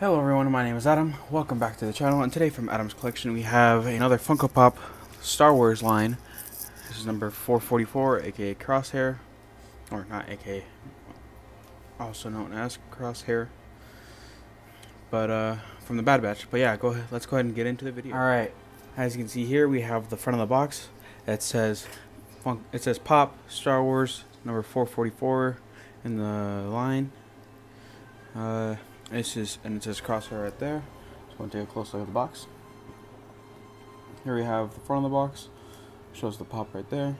Hello everyone, my name is Adam. Welcome back to the channel, and today from Adam's Collection we have another Funko Pop Star Wars line. This is number 444, aka Crosshair, or not aka, also known as Crosshair, but uh, from the Bad Batch. But yeah, go ahead, let's go ahead and get into the video. Alright, as you can see here, we have the front of the box. It says, Fun it says Pop Star Wars number 444 in the line. Uh, this is and it says crosshair right there. Just want to take a close look at the box. Here we have the front of the box. Shows the pop right there.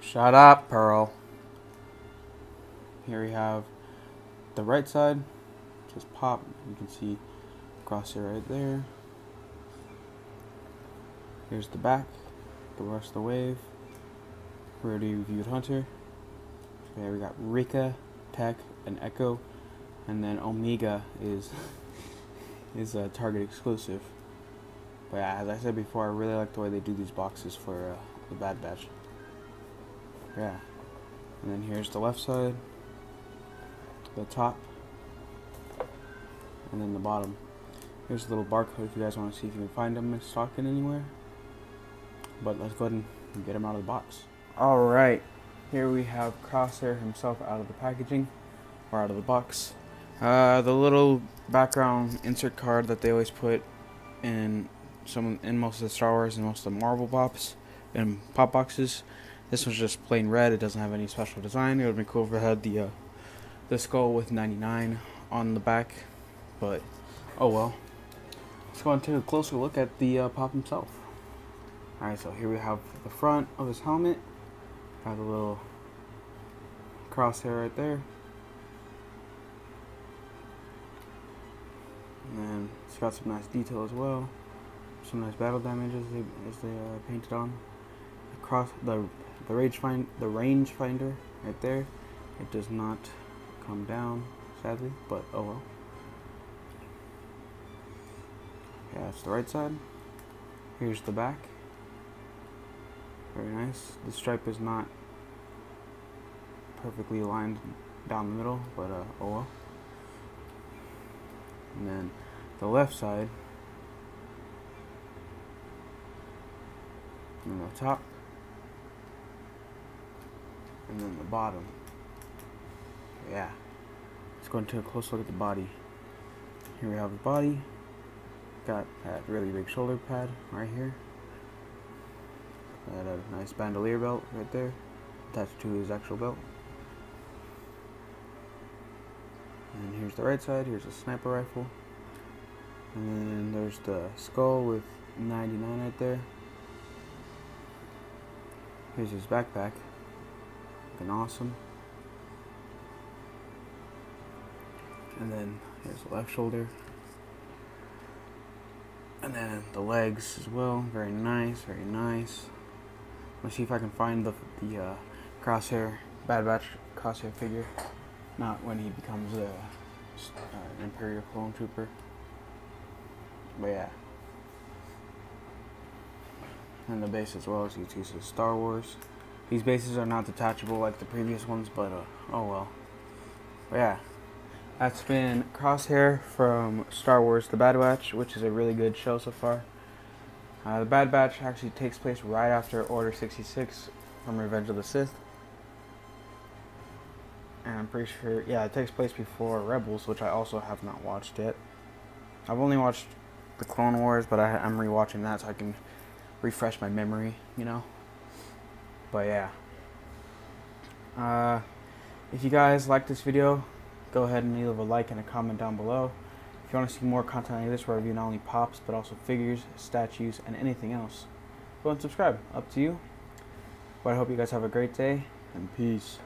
Shut up, Pearl. Here we have the right side. Says pop. You can see crosshair right there. Here's the back. The rest of the wave. Already reviewed Hunter. Okay, we got Wrecker, Tech, and Echo, and then Omega is is a Target exclusive. But yeah, as I said before, I really like the way they do these boxes for uh, the Bad Batch. Yeah, and then here's the left side, the top, and then the bottom. Here's a little barcode if you guys want to see if you can find them in stock in anywhere. But let's go ahead and get them out of the box. Alright, here we have Crosshair himself out of the packaging, or out of the box. Uh, the little background insert card that they always put in some in most of the Star Wars and most of the Marvel pops and pop boxes. This one's just plain red. It doesn't have any special design. It would be cool if it had the uh, the skull with 99 on the back, but oh well. Let's go and take a closer look at the uh, pop himself. Alright, so here we have the front of his helmet. Got a little crosshair right there. And it's got some nice detail as well. Some nice battle damage as they, as they uh, painted on. Across the the range find the range finder right there. It does not come down, sadly, but oh well. Yeah, that's the right side. Here's the back. Very nice. The stripe is not perfectly aligned down the middle, but uh, oh well. The left side, and the top, and then the bottom. Yeah. Let's go into a close look at the body. Here we have the body. Got that really big shoulder pad right here. Got a nice bandolier belt right there, attached to his actual belt. And here's the right side, here's a sniper rifle. And then there's the skull with 99 right there. Here's his backpack. Looking awesome. And then here's the left shoulder. And then the legs as well. Very nice, very nice. Let's see if I can find the, the uh, Crosshair, Bad Batch Crosshair figure. Not when he becomes a, uh, an Imperial clone trooper. But yeah. And the base as well as you see says Star Wars. These bases are not detachable like the previous ones, but uh, oh well. But yeah. That's been Crosshair from Star Wars The Bad Batch, which is a really good show so far. Uh, the Bad Batch actually takes place right after Order 66 from Revenge of the Sith. And I'm pretty sure, yeah, it takes place before Rebels, which I also have not watched yet. I've only watched the Clone Wars, but I, I'm rewatching that so I can refresh my memory, you know? But yeah. Uh, if you guys like this video, go ahead and leave a like and a comment down below. If you want to see more content like this where I review not only pops, but also figures, statues, and anything else, go and subscribe. Up to you. But I hope you guys have a great day, and peace.